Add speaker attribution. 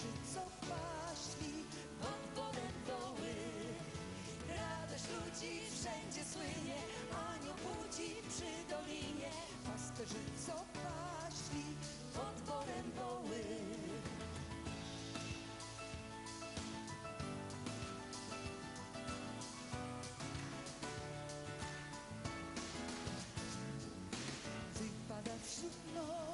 Speaker 1: rzeczy, co paśli pod wodem doły. Radość ludzi wszędzie słynie, anioł budzi przy dolinie. Pasterzy, co paśli pod wodem doły. Wypada wśród nocy